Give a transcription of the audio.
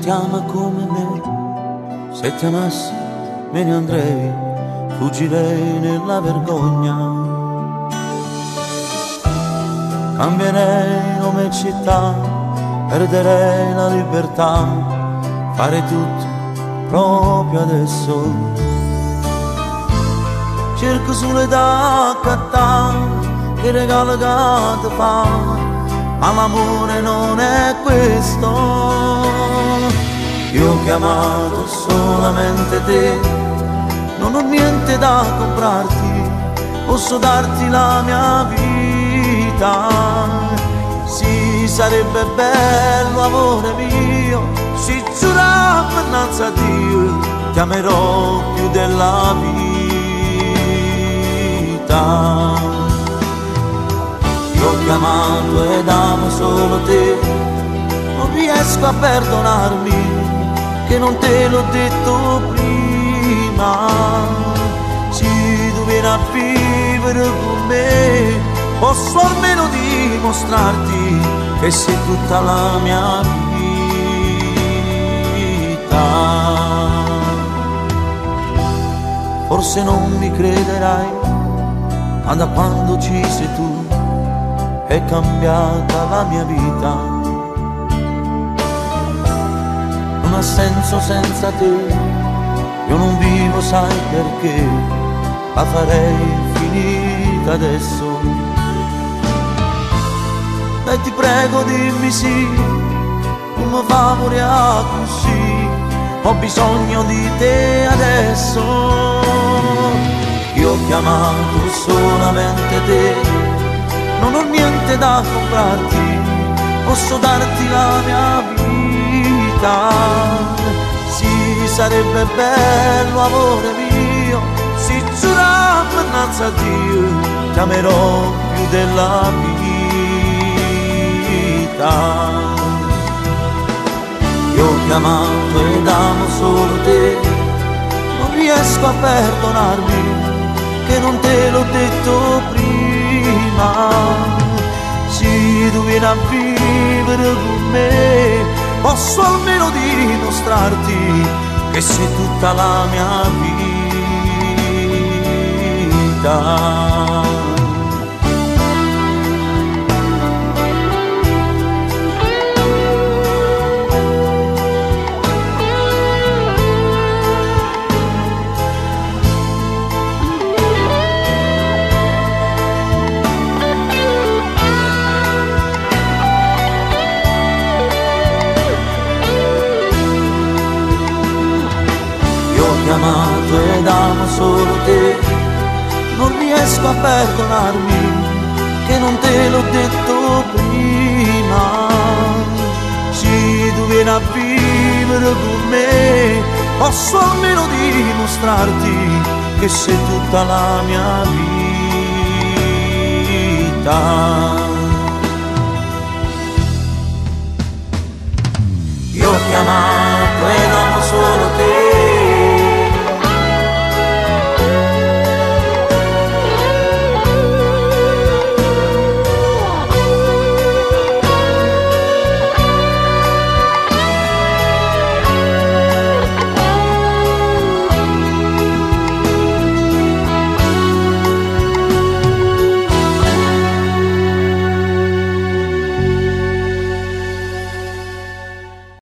ti ama come me, se ti amassi me ne andrei, fuggirei nella vergogna. Cambierei nome e città, perderei la libertà, fare tutto proprio adesso. Cerco solo da accattare che regalo che fa, ma l'amore non è questo. Io ho chiamato solamente te, non ho niente da comprarti, posso darti la mia vita. Sì, sarebbe bello amore mio, si giura innanzi a Dio, ti amerò più della vita. Ti ho chiamato ed amo solo te, non riesco a perdonarmi che non te l'ho detto prima. Vieni a vivere con me, posso almeno dimostrarti che sei tutta la mia vita. Forse non mi crederai, ma da quando ci sei tu è cambiata la mia vita. Senso senza te, io non vivo, sai perché, la farei finita adesso. E ti prego dimmi sì, mi favore così, ho bisogno di te adesso. Io ho chiamato solamente te non ho niente da comprarti, posso darti la mia vita. Sì, sarebbe bello amore mio, si giura innanzi a Dio, ti amerò più della vita. Io ho chiamato ed amo solo te, non riesco a perdonarmi che non te l'ho detto prima. Se tu vieni a vivere con me, posso almeno dimostrarti che sei tutta la mia vita. Amo solo te, non riesco a perdonarmi che non te l'ho detto prima. Se tu vieni a vivere con me, posso almeno dimostrarti che sei tutta la mia vita.